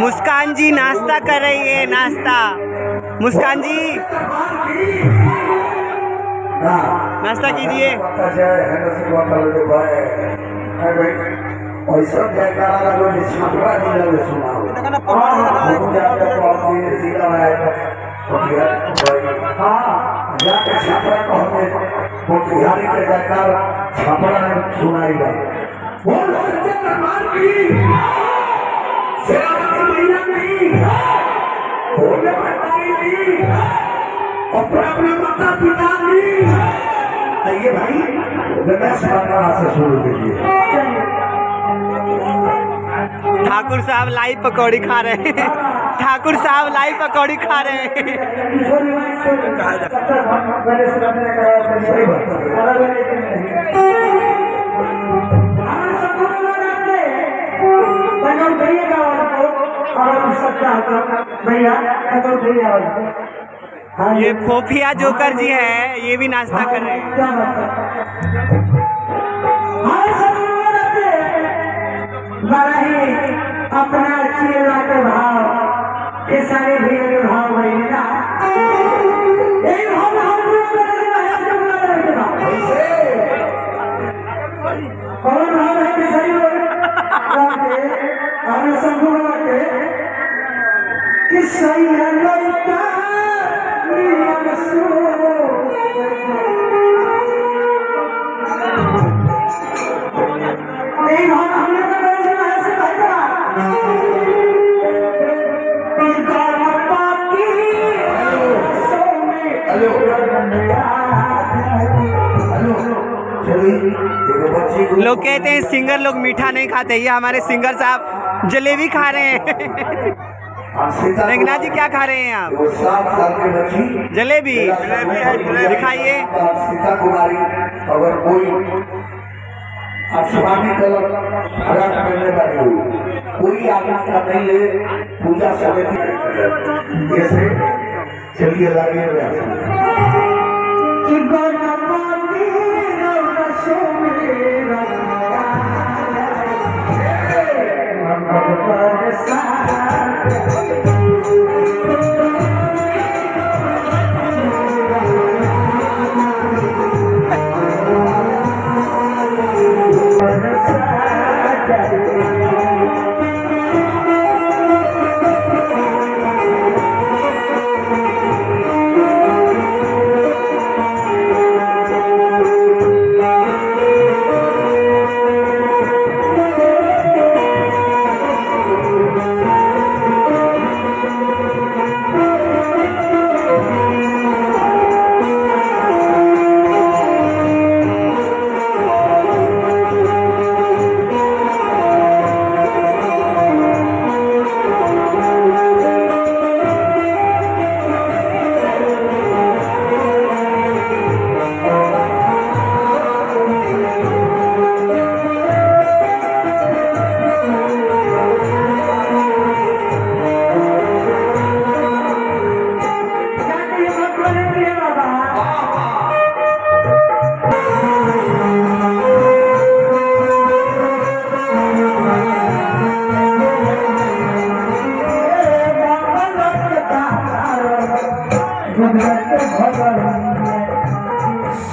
मुस्कान जी नाश्ता कर रही है, नाश्ता। मुस्कान जी। नाश्ता कीजिए। जाए है जयकारा लगो जे छापरा जिला में सुना हो हम जाके तो अपने जिला में हाँ जाके छापरा को हमें वो बिहारी के जयकारा छापरा सुनाई गई बोल सच्चे दरबार की मैया की भोले भंडारी की और अपने माता पिता की आइए भाई गणेश भगवान से शुरू कीजिए ठाकुर साहब लाइव पकौड़ी खा रहे हैं। ठाकुर साहब लाइव पकौड़ी खा रहे हैं। ये फोफिया जोकर जी है, ये भी नाश्ता कर रहे हैं। अपना चेला के भाव। ये सारे भैया के भाव वही ना यही भाव हम लोग बदल रहे हैं अपने बुला रहे हैं कौन भाव है कि सही लोग हमने शंभू बाबा के कि सही है लड़का हेलो हेलो लोग कहते हैं सिंगर लोग मीठा नहीं खाते ये हमारे सिंगर साहब जलेबी खा रहे हैं। हाँ, जी क्या खा रहे हैं आप? जलेबी। दिखाइए। सीता कुमारी अगर कोई आसमानी कलर हरा पहनने वाली हो। कोई का नहीं ले पूजा समिति जैसे चलिए लागे कि गणपति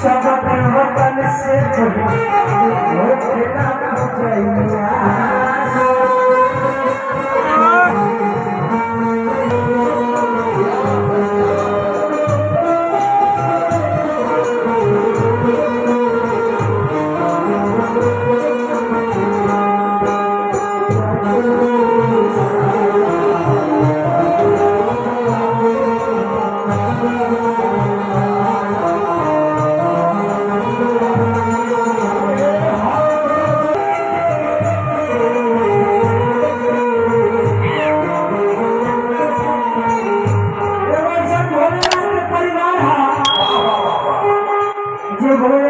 सबक वतन से परिवार जो